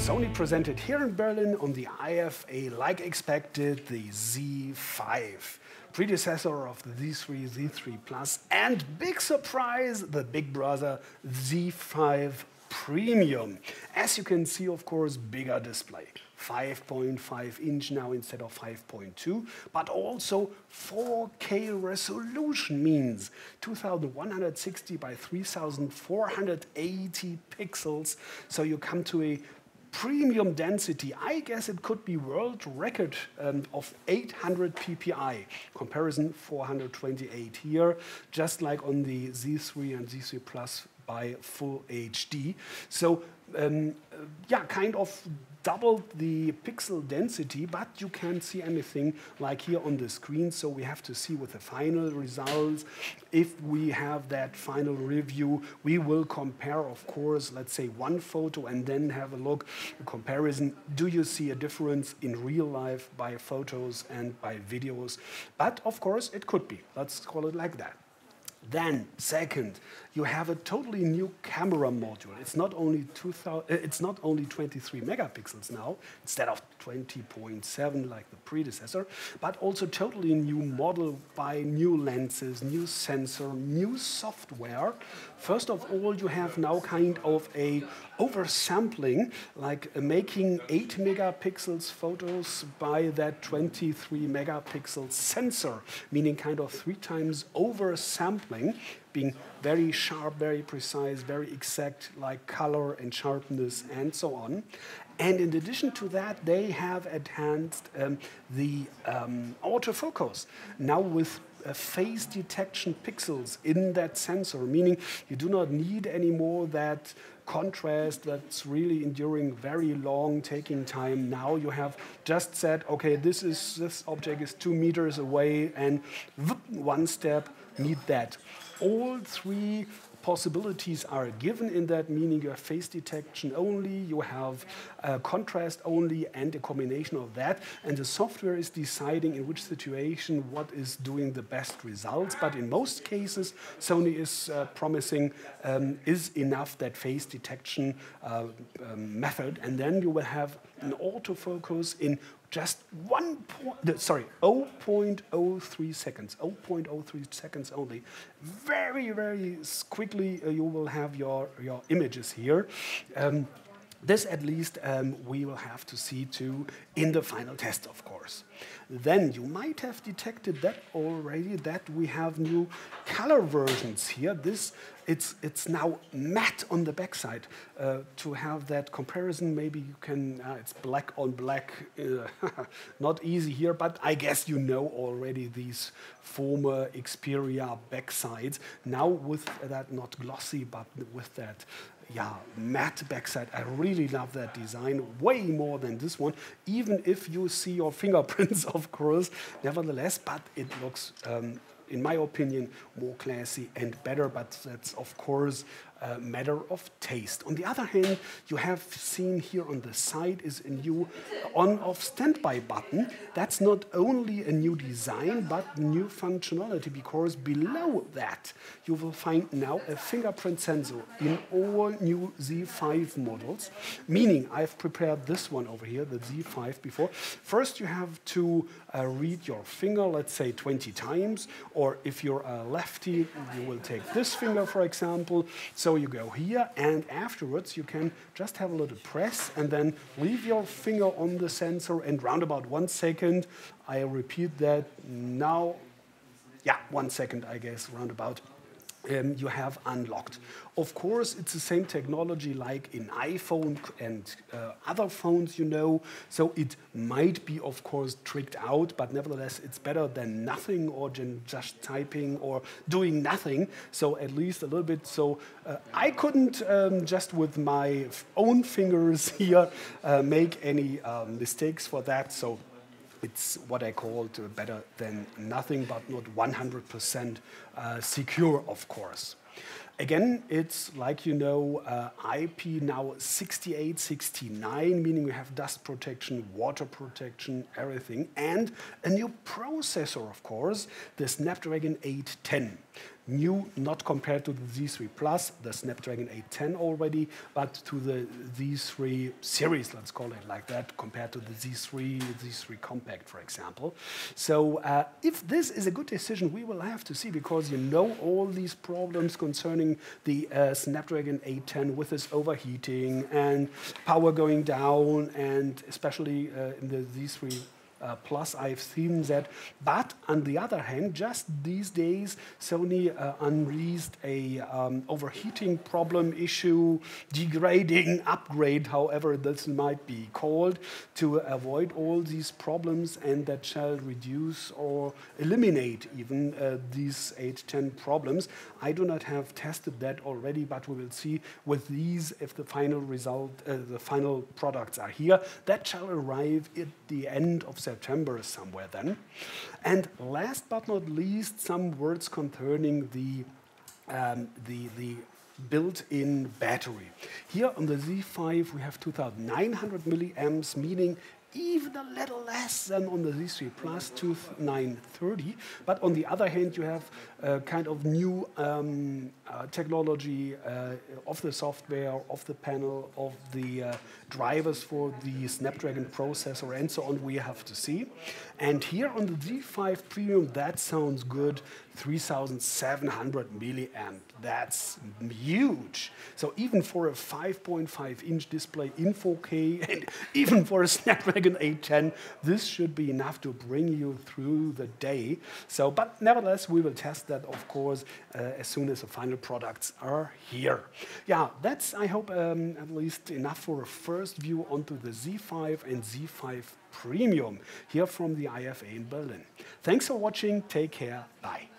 Sony presented here in Berlin on the IFA, like expected, the Z5, predecessor of the Z3, Z3 Plus, and big surprise, the big brother Z5 Premium. As you can see, of course, bigger display. 5.5 inch now instead of 5.2, but also 4K resolution means 2160 by 3480 pixels. So you come to a premium density, I guess it could be world record um, of 800 ppi. Comparison 428 here, just like on the Z3 and Z3 Plus by full HD. So um, yeah, kind of doubled the pixel density, but you can't see anything like here on the screen. So we have to see with the final results. If we have that final review, we will compare, of course, let's say one photo and then have a look, a comparison. Do you see a difference in real life by photos and by videos? But of course, it could be. Let's call it like that. Then, second, you have a totally new camera module. It's not only 2000, uh, it's not only 23 megapixels now instead of 20.7 like the predecessor, but also totally new model by new lenses, new sensor, new software. First of all, you have now kind of a oversampling, like uh, making 8 megapixels photos by that 23 megapixel sensor, meaning kind of three times oversampling being very sharp, very precise, very exact, like color and sharpness and so on. And in addition to that, they have enhanced um, the um, autofocus. Now with uh, phase detection pixels in that sensor, meaning you do not need anymore that contrast that's really enduring very long, taking time. Now you have just said, okay, this is this object is two meters away, and one step, need that all three possibilities are given in that, meaning you have phase detection only, you have uh, contrast only, and a combination of that. And the software is deciding in which situation what is doing the best results. But in most cases, Sony is uh, promising um, is enough that phase detection uh, um, method, and then you will have an autofocus in just one point, sorry, 0.03 seconds, 0.03 seconds only. Very, very quickly uh, you will have your, your images here. Um, this at least um, we will have to see too in the final test, of course. Then you might have detected that already that we have new color versions here. This it's it's now matte on the backside. Uh, to have that comparison, maybe you can. Uh, it's black on black. Uh, not easy here, but I guess you know already these former Xperia backsides. Now with that not glossy, but with that yeah, matte backside. I really love that design way more than this one, even if you see your fingerprints, of course, nevertheless, but it looks um, in my opinion, more classy and better, but that's, of course, matter of taste. On the other hand, you have seen here on the side is a new on-off standby button. That's not only a new design, but new functionality, because below that, you will find now a fingerprint sensor in all new Z5 models, meaning I've prepared this one over here, the Z5 before. First, you have to uh, read your finger, let's say 20 times, or if you're a lefty, you will take this finger, for example. So you go here, and afterwards you can just have a little press and then leave your finger on the sensor, and round about one second, I repeat that. Now, yeah, one second, I guess, round about um, you have unlocked. Of course, it's the same technology like in iPhone and uh, other phones, you know, so it might be, of course, tricked out, but nevertheless, it's better than nothing or just typing or doing nothing, so at least a little bit. So uh, I couldn't um, just with my own fingers here uh, make any um, mistakes for that, so it's what I call better than nothing, but not 100% uh, secure, of course. Again, it's like you know, uh, IP now 6869, meaning we have dust protection, water protection, everything, and a new processor, of course, the Snapdragon 810 new, not compared to the Z3 Plus, the Snapdragon 810 already, but to the Z3 series, let's call it like that, compared to the Z3, Z3 Compact, for example. So uh, if this is a good decision, we will have to see because you know all these problems concerning the uh, Snapdragon 810 with its overheating and power going down, and especially uh, in the Z3 uh, plus I've seen that. But on the other hand, just these days, Sony uh, unleashed a um, overheating problem issue, degrading upgrade, however this might be called, to avoid all these problems, and that shall reduce or eliminate even uh, these 810 problems. I do not have tested that already, but we will see with these if the final result, uh, the final products are here. That shall arrive at the end of September September somewhere then. And last but not least, some words concerning the, um, the, the built-in battery. Here on the Z5 we have 2900 milliamps, meaning even a little less than on the Z3 Plus 2930. But on the other hand, you have a kind of new um, uh, technology uh, of the software, of the panel, of the uh, drivers for the Snapdragon processor, and so on. We have to see. And here on the Z5 Premium, that sounds good. 3,700 milliamp. That's huge. So even for a 5.5 inch display in 4K, and even for a Snapdragon 810, this should be enough to bring you through the day. So, but nevertheless, we will test that, of course, uh, as soon as the final products are here. Yeah, that's, I hope, um, at least enough for a first view onto the Z5 and Z5 Premium here from the IFA in Berlin. Thanks for watching. Take care. Bye.